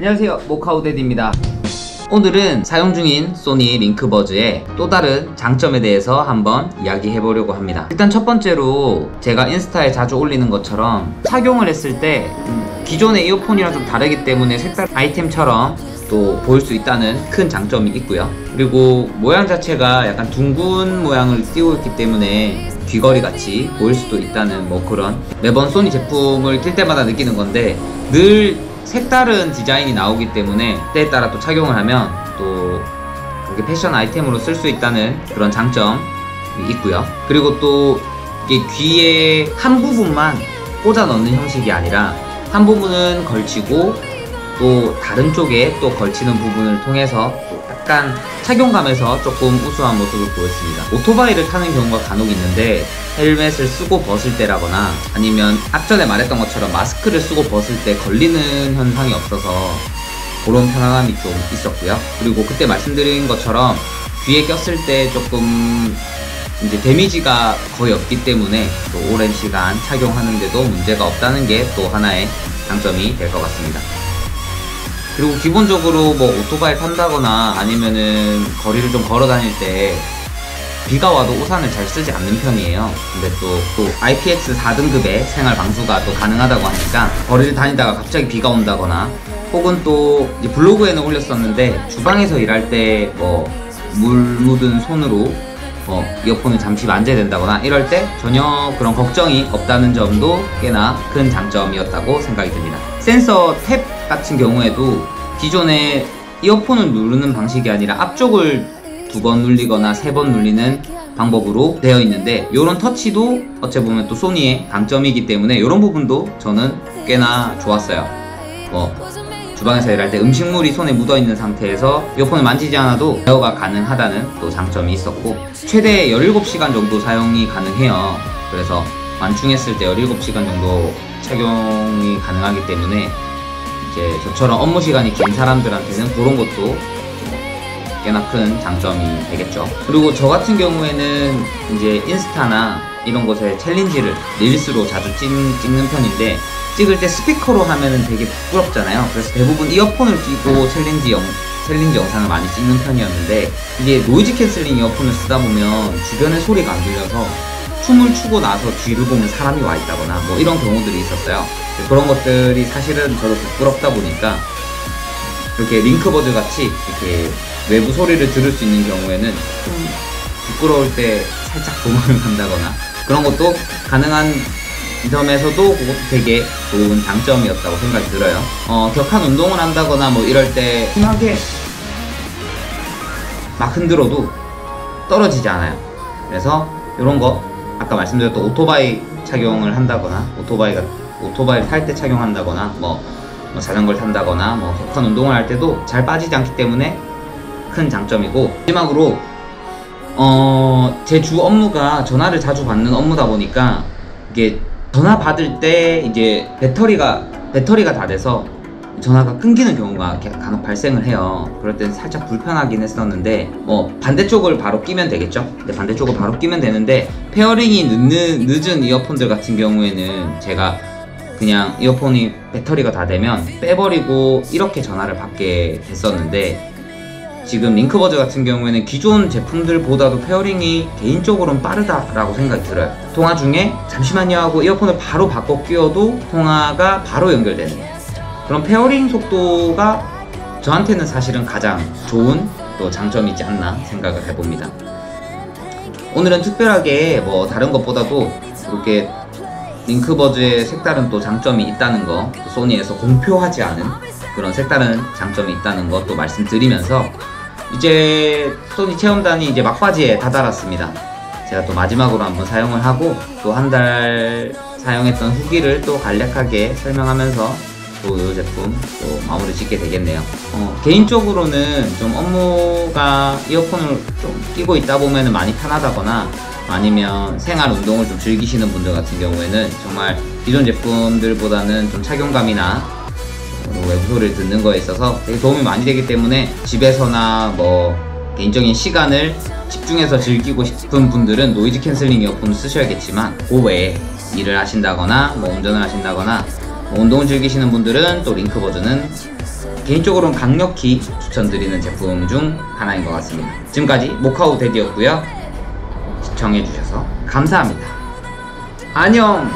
안녕하세요. 모카우데드입니다. 오늘은 사용 중인 소니 링크버즈의 또 다른 장점에 대해서 한번 이야기해 보려고 합니다. 일단 첫 번째로 제가 인스타에 자주 올리는 것처럼 착용을 했을 때 음, 기존의 이어폰이랑 좀 다르기 때문에 색깔 아이템처럼 또 보일 수 있다는 큰 장점이 있고요. 그리고 모양 자체가 약간 둥근 모양을 띄고 있기 때문에 귀걸이 같이 보일 수도 있다는 뭐 그런 매번 소니 제품을 낄 때마다 느끼는 건데 늘 색다른 디자인이 나오기 때문에 때에 따라 또 착용을 하면 또 그게 패션 아이템으로 쓸 수 있다는 그런 장점이 있고요. 그리고 또 이게 귀에 한 부분만 꽂아 넣는 형식이 아니라 한 부분은 걸치고 또 다른 쪽에 또 걸치는 부분을 통해서 약간 착용감에서 조금 우수한 모습을 보였습니다. 오토바이를 타는 경우가 간혹 있는데 헬멧을 쓰고 벗을 때라거나 아니면 앞전에 말했던 것처럼 마스크를 쓰고 벗을 때 걸리는 현상이 없어서 그런 편안함이 좀 있었고요. 그리고 그때 말씀드린 것처럼 귀에 꼈을 때 조금 이제 데미지가 거의 없기 때문에 또 오랜 시간 착용하는데도 문제가 없다는 게 또 하나의 장점이 될 것 같습니다. 그리고 기본적으로 뭐 오토바이 탄다거나 아니면은 거리를 좀 걸어 다닐 때 비가 와도 우산을 잘 쓰지 않는 편이에요. 근데 또, 또 IPX 4등급의 생활 방수가 또 가능하다고 하니까 거리를 다니다가 갑자기 비가 온다거나 혹은 또 블로그에는 올렸었는데 주방에서 일할 때 뭐 물 묻은 손으로 어, 이어폰을 잠시 만져야 된다거나 이럴 때 전혀 그런 걱정이 없다는 점도 꽤나 큰 장점이었다고 생각이 듭니다. 센서 탭 같은 경우에도 기존에 이어폰을 누르는 방식이 아니라 앞쪽을 두 번 눌리거나 세 번 눌리는 방법으로 되어 있는데 이런 터치도 어찌 보면 또 소니의 강점이기 때문에 이런 부분도 저는 꽤나 좋았어요. 뭐 주방에서 일할 때 음식물이 손에 묻어 있는 상태에서 이어폰을 만지지 않아도 제어가 가능하다는 또 장점이 있었고 최대 17시간 정도 사용이 가능해요. 그래서 완충했을 때 17시간 정도 착용이 가능하기 때문에 이제 저처럼 업무 시간이 긴 사람들한테는 그런 것도 꽤나 큰 장점이 되겠죠. 그리고 저 같은 경우에는 이제 인스타나 이런 곳에 challenge를 Reels로 자주 찍, 찍는 편인데 찍을 때 스피커로 하면은 되게 부끄럽잖아요. 그래서 대부분 이어폰을 끼고 challenge 영, challenge 영상을 많이 찍는 편이었는데 이게 noise canceling 이어폰을 쓰다 보면 주변에 소리가 안 들려서 춤을 추고 나서 뒤를 보면 사람이 와 있다거나 뭐 이런 경우들이 있었어요. 그런 것들이 사실은 저도 부끄럽다 보니까 이렇게 링크버드 같이 이렇게 외부 소리를 들을 수 있는 경우에는 좀 부끄러울 때 살짝 도망을 간다거나 그런 것도 가능한 점에서도 그것도 되게 좋은 장점이었다고 생각이 들어요. 어, 격한 운동을 한다거나 뭐 이럴 때 심하게 막 흔들어도 떨어지지 않아요. 그래서 이런 거 아까 말씀드렸던 오토바이 착용을 한다거나 오토바이가 오토바이를 탈때 착용한다거나 뭐, 뭐 자전거를 탄다거나 뭐 격한 운동을 할 때도 잘 빠지지 않기 때문에 큰 장점이고 마지막으로 어, 제 주 업무가 전화를 자주 받는 업무다 보니까 이게 전화 받을 때 이제 배터리가 배터리가 다 돼서 전화가 끊기는 경우가 간혹 발생을 해요. 그럴 땐 살짝 불편하긴 했었는데 뭐 반대쪽을 바로 끼면 되겠죠. 근데 반대쪽을 바로 끼면 되는데 pairing이 늦는 늦은 이어폰들 같은 경우에는 제가 그냥 이어폰이 배터리가 다 되면 빼버리고 이렇게 전화를 받게 됐었는데 지금 링크버즈 같은 경우에는 기존 제품들보다도 pairing이 개인적으로는 빠르다라고 생각이 들어요. 통화 중에 잠시만요 하고 이어폰을 바로 바꿔 끼워도 통화가 바로 연결되는 그런 pairing 속도가 저한테는 사실은 가장 좋은 또 장점이지 않나 생각을 해봅니다. 오늘은 특별하게 뭐 다른 것보다도 이렇게 링크버즈의 색다른 또 장점이 있다는 거, 또 소니에서 공표하지 않은 그런 색다른 장점이 있다는 것도 말씀드리면서 이제 소니 체험단이 이제 막바지에 다다랐습니다. 제가 또 마지막으로 한번 사용을 하고 또 한 달 사용했던 후기를 또 간략하게 설명하면서 또이 제품 또 마무리 짓게 되겠네요. 어, 개인적으로는 좀 업무가 이어폰을 좀 끼고 있다 보면 많이 편하다거나 아니면 생활 운동을 좀 즐기시는 분들 같은 경우에는 정말 기존 제품들보다는 좀 착용감이나 외부 소리를 듣는 거에 있어서 되게 도움이 많이 되기 때문에 집에서나 뭐 개인적인 시간을 집중해서 즐기고 싶은 분들은 noise canceling 이어폰을 쓰셔야겠지만 그 외에 일을 하신다거나 뭐 운전을 하신다거나 뭐 운동을 즐기시는 분들은 또 링크버즈는 개인적으로는 강력히 추천드리는 제품 중 하나인 것 같습니다. 지금까지 모카우 데디였고요. 시청해주셔서 감사합니다. 안녕!